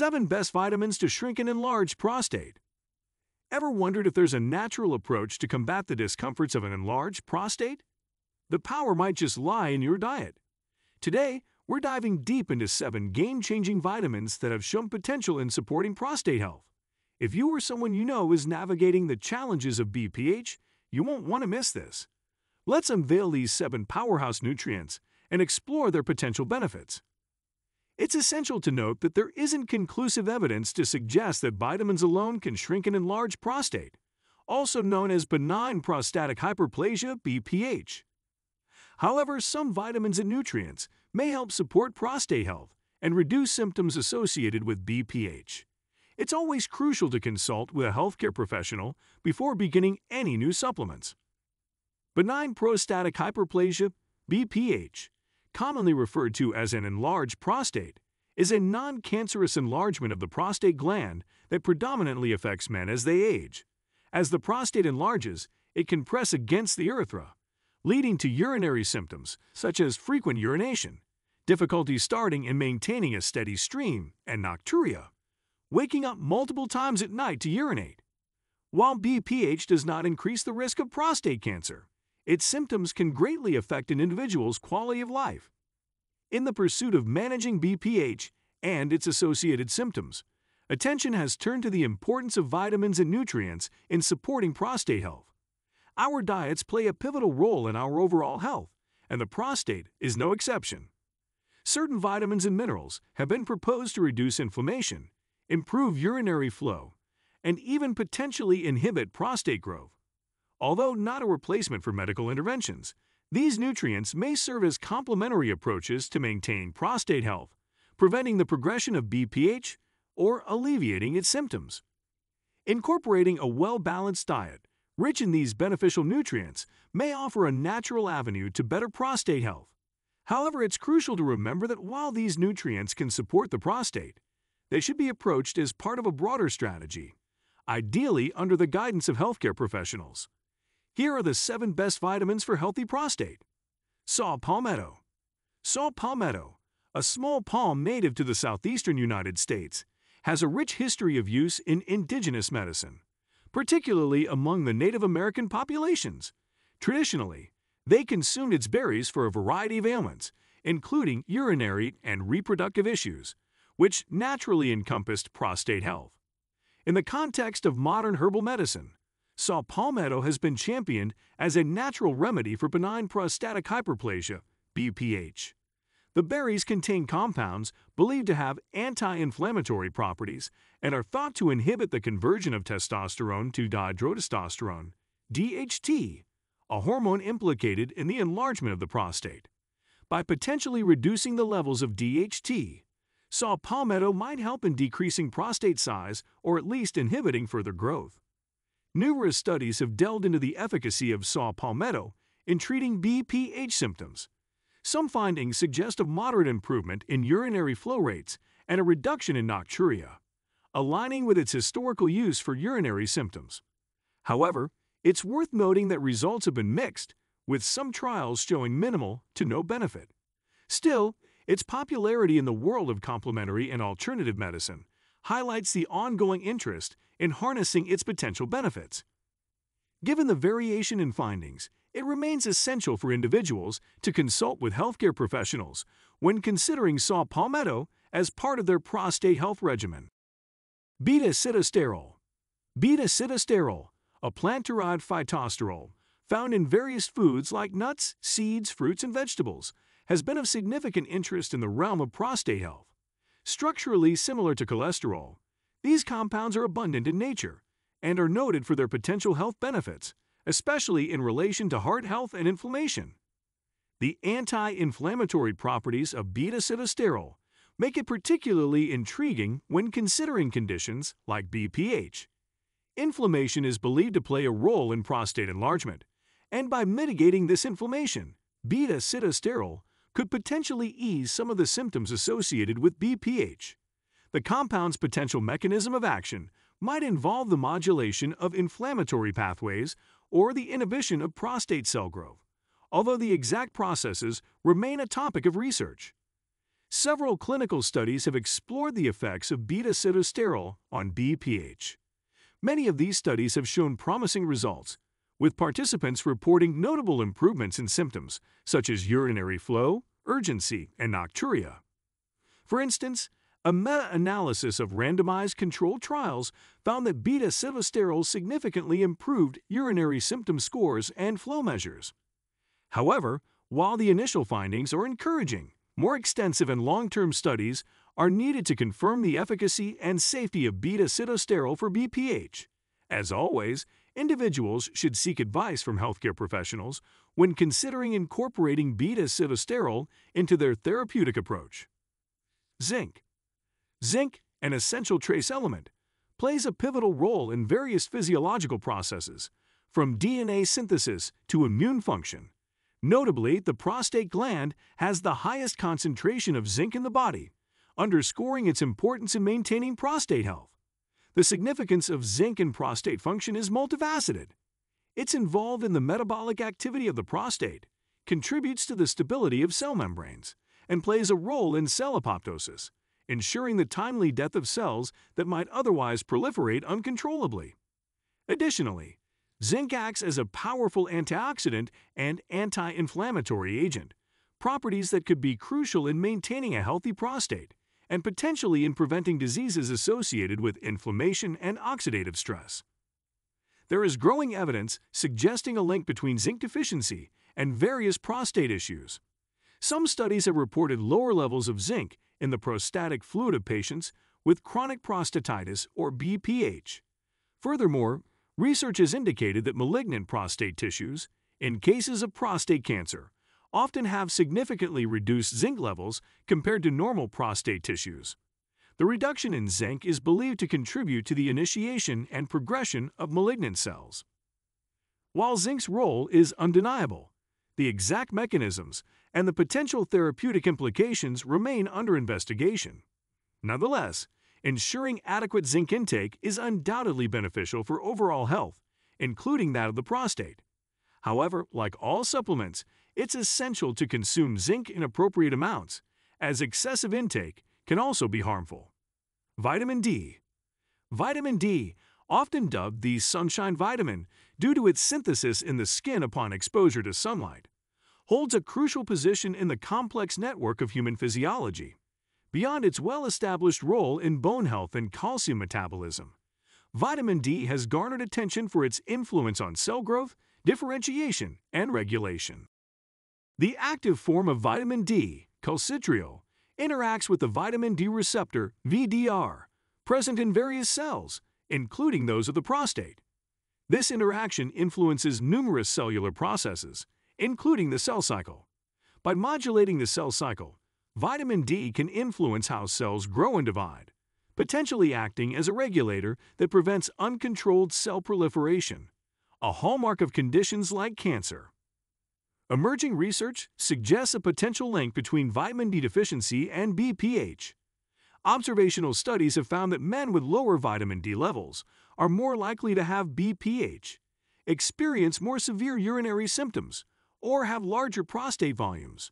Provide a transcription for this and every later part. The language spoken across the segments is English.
7 Best Vitamins to Shrink and Enlarge Prostate. Ever wondered if there's a natural approach to combat the discomforts of an enlarged prostate? The power might just lie in your diet. Today, we're diving deep into 7 game changing vitamins that have shown potential in supporting prostate health. If you or someone you know is navigating the challenges of BPH, you won't want to miss this. Let's unveil these 7 powerhouse nutrients and explore their potential benefits. It's essential to note that there isn't conclusive evidence to suggest that vitamins alone can shrink and enlarge prostate, also known as benign prostatic hyperplasia BPH. However, some vitamins and nutrients may help support prostate health and reduce symptoms associated with BPH. It's always crucial to consult with a healthcare professional before beginning any new supplements. Benign prostatic hyperplasia BPH commonly referred to as an enlarged prostate, is a non cancerous enlargement of the prostate gland that predominantly affects men as they age. As the prostate enlarges, it can press against the urethra, leading to urinary symptoms such as frequent urination, difficulty starting and maintaining a steady stream, and nocturia, waking up multiple times at night to urinate. While BPH does not increase the risk of prostate cancer, its symptoms can greatly affect an individual's quality of life. In the pursuit of managing BPH and its associated symptoms, attention has turned to the importance of vitamins and nutrients in supporting prostate health. Our diets play a pivotal role in our overall health, and the prostate is no exception. Certain vitamins and minerals have been proposed to reduce inflammation, improve urinary flow, and even potentially inhibit prostate growth. Although not a replacement for medical interventions, these nutrients may serve as complementary approaches to maintain prostate health, preventing the progression of BPH or alleviating its symptoms. Incorporating a well balanced diet, rich in these beneficial nutrients, may offer a natural avenue to better prostate health. However, it's crucial to remember that while these nutrients can support the prostate, they should be approached as part of a broader strategy, ideally under the guidance of healthcare professionals. Here are the seven best vitamins for healthy prostate. Saw palmetto. Saw palmetto, a small palm native to the southeastern United States, has a rich history of use in indigenous medicine, particularly among the Native American populations. Traditionally, they consumed its berries for a variety of ailments, including urinary and reproductive issues, which naturally encompassed prostate health. In the context of modern herbal medicine, saw palmetto has been championed as a natural remedy for benign prostatic hyperplasia, BPH. The berries contain compounds believed to have anti inflammatory properties and are thought to inhibit the conversion of testosterone to dihydrotestosterone, DHT, a hormone implicated in the enlargement of the prostate. By potentially reducing the levels of DHT, saw palmetto might help in decreasing prostate size or at least inhibiting further growth. Numerous studies have delved into the efficacy of saw palmetto in treating BPH symptoms. Some findings suggest a moderate improvement in urinary flow rates and a reduction in nocturia, aligning with its historical use for urinary symptoms. However, it's worth noting that results have been mixed, with some trials showing minimal to no benefit. Still, its popularity in the world of complementary and alternative medicine highlights the ongoing interest in harnessing its potential benefits. Given the variation in findings, it remains essential for individuals to consult with healthcare professionals when considering saw palmetto as part of their prostate health regimen. Beta sitosterol. Beta sitosterol, a plant derived phytosterol found in various foods like nuts, seeds, fruits, and vegetables, has been of significant interest in the realm of prostate health. Structurally similar to cholesterol, these compounds are abundant in nature and are noted for their potential health benefits, especially in relation to heart health and inflammation. The anti inflammatory properties of beta sitosterol make it particularly intriguing when considering conditions like BPH. Inflammation is believed to play a role in prostate enlargement, and by mitigating this inflammation, beta sitosterol could potentially ease some of the symptoms associated with BPH. The compound's potential mechanism of action might involve the modulation of inflammatory pathways or the inhibition of prostate cell growth, although the exact processes remain a topic of research. several clinical studies have explored the effects of beta-sitosterol on BPH. Many of these studies have shown promising results, with participants reporting notable improvements in symptoms such as urinary flow, urgency, and nocturia. For instance, a meta-analysis of randomized controlled trials found that beta-sitosterol significantly improved urinary symptom scores and flow measures. However, while the initial findings are encouraging, more extensive and long-term studies are needed to confirm the efficacy and safety of beta-sitosterol for BPH. As always, individuals should seek advice from healthcare professionals when considering incorporating beta-sitosterol into their therapeutic approach. Zinc. Zinc, an essential trace element, plays a pivotal role in various physiological processes, from DNA synthesis to immune function. Notably, the prostate gland has the highest concentration of zinc in the body, underscoring its importance in maintaining prostate health. The significance of zinc in prostate function is multifaceted. It's involved in the metabolic activity of the prostate, contributes to the stability of cell membranes, and plays a role in cell apoptosis, ensuring the timely death of cells that might otherwise proliferate uncontrollably. Additionally, Zinc acts as a powerful antioxidant and anti-inflammatory agent, properties that could be crucial in maintaining a healthy prostate and potentially in preventing diseases associated with inflammation and oxidative stress. There is growing evidence suggesting a link between zinc deficiency and various prostate issues. Some studies have reported lower levels of zinc in the prostatic fluid of patients with chronic prostatitis or BPH. Furthermore, Research has indicated that malignant prostate tissues, in cases of prostate cancer, often have significantly reduced zinc levels compared to normal prostate tissues. The reduction in zinc is believed to contribute to the initiation and progression of malignant cells. While zinc's role is undeniable, the exact mechanisms and the potential therapeutic implications remain under investigation. Nonetheless, ensuring adequate zinc intake is undoubtedly beneficial for overall health, including that of the prostate. However, like all supplements, it's essential to consume zinc in appropriate amounts, as excessive intake can also be harmful. Vitamin D. Vitamin D, often dubbed the sunshine vitamin due to its synthesis in the skin upon exposure to sunlight, holds a crucial position in the complex network of human physiology. Beyond its well-established role in bone health and calcium metabolism, vitamin D has garnered attention for its influence on cell growth, differentiation, and regulation. The active form of vitamin D, calcitriol, interacts with the vitamin D receptor, VDR, present in various cells, including those of the prostate. This interaction influences numerous cellular processes, including the cell cycle. By modulating the cell cycle, Vitamin D can influence how cells grow and divide, potentially acting as a regulator that prevents uncontrolled cell proliferation, a hallmark of conditions like cancer. Emerging research suggests a potential link between vitamin D deficiency and BPH. Observational studies have found that men with lower vitamin D levels are more likely to have BPH, experience more severe urinary symptoms, or have larger prostate volumes.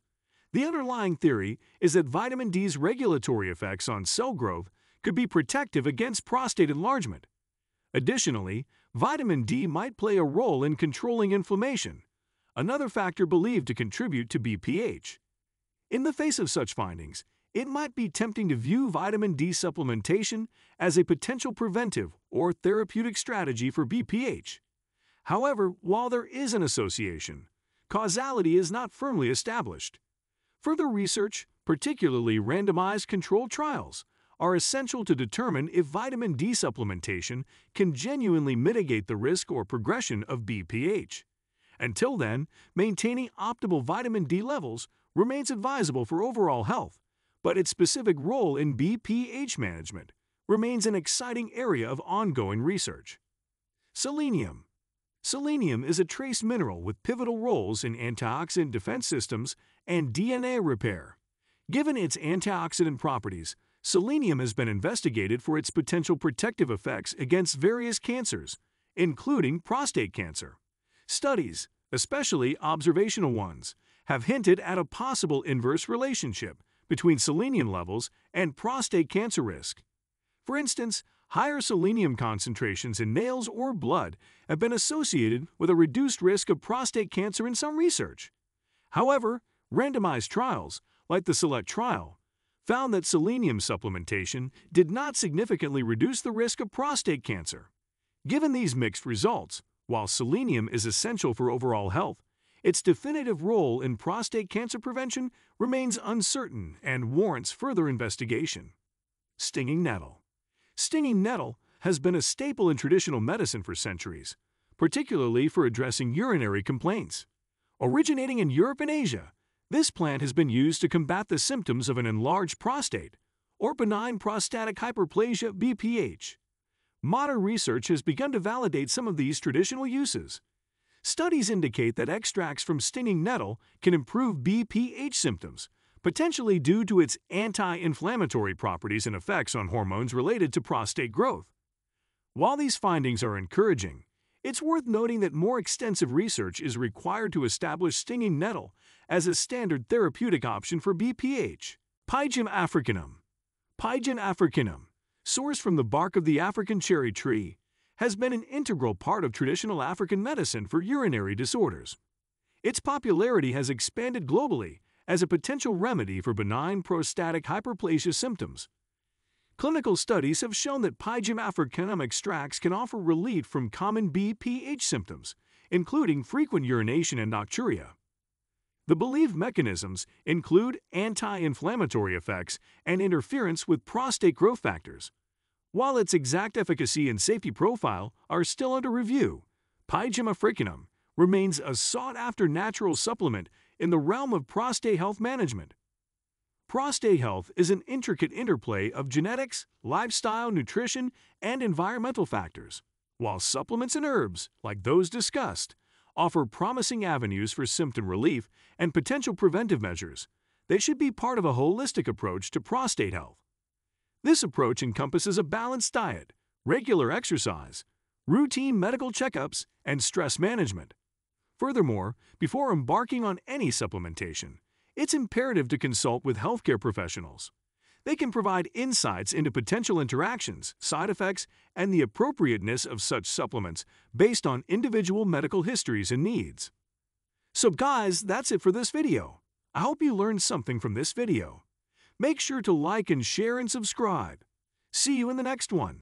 The underlying theory is that vitamin D's regulatory effects on cell growth could be protective against prostate enlargement. Additionally, vitamin D might play a role in controlling inflammation, another factor believed to contribute to BPH. In the face of such findings, it might be tempting to view vitamin D supplementation as a potential preventive or therapeutic strategy for BPH. However, while there is an association, causality is not firmly established. Further research, particularly randomized controlled trials, are essential to determine if vitamin D supplementation can genuinely mitigate the risk or progression of BPH. Until then, maintaining optimal vitamin D levels remains advisable for overall health, but its specific role in BPH management remains an exciting area of ongoing research. Selenium Selenium is a trace mineral with pivotal roles in antioxidant defense systems and DNA repair. Given its antioxidant properties, selenium has been investigated for its potential protective effects against various cancers, including prostate cancer. Studies, especially observational ones, have hinted at a possible inverse relationship between selenium levels and prostate cancer risk. For instance, higher selenium concentrations in nails or blood have been associated with a reduced risk of prostate cancer in some research. However, randomized trials, like the SELECT trial, found that selenium supplementation did not significantly reduce the risk of prostate cancer. Given these mixed results, while selenium is essential for overall health, its definitive role in prostate cancer prevention remains uncertain and warrants further investigation. Stinging nettle. Stinging nettle has been a staple in traditional medicine for centuries, particularly for addressing urinary complaints. Originating in Europe and Asia, this plant has been used to combat the symptoms of an enlarged prostate or benign prostatic hyperplasia BPH. Modern research has begun to validate some of these traditional uses. Studies indicate that extracts from stinging nettle can improve BPH symptoms, potentially due to its anti inflammatory properties and effects on hormones related to prostate growth. While these findings are encouraging, it's worth noting that more extensive research is required to establish stinging nettle as a standard therapeutic option for BPH. Pygeum africanum. Pygeum africanum, sourced from the bark of the African cherry tree, has been an integral part of traditional African medicine for urinary disorders. Its popularity has expanded globally as a potential remedy for benign prostatic hyperplasia symptoms. Clinical studies have shown that Pygeum africanum extracts can offer relief from common BPH symptoms, including frequent urination and nocturia. The believed mechanisms include anti inflammatory effects and interference with prostate growth factors. While its exact efficacy and safety profile are still under review, Pygeum africanum remains a sought after natural supplement in the realm of prostate health management. Prostate health is an intricate interplay of genetics, lifestyle, nutrition, and environmental factors, while supplements and herbs, like those discussed, offer promising avenues for symptom relief and potential preventive measures. They should be part of a holistic approach to prostate health. This approach encompasses a balanced diet, regular exercise, routine medical checkups, and stress management. Furthermore, before embarking on any supplementation, it's imperative to consult with healthcare professionals. They can provide insights into potential interactions, side effects, and the appropriateness of such supplements based on individual medical histories and needs. So guys, that's it for this video. I hope you learned something from this video. Make sure to like and share and subscribe. See you in the next one.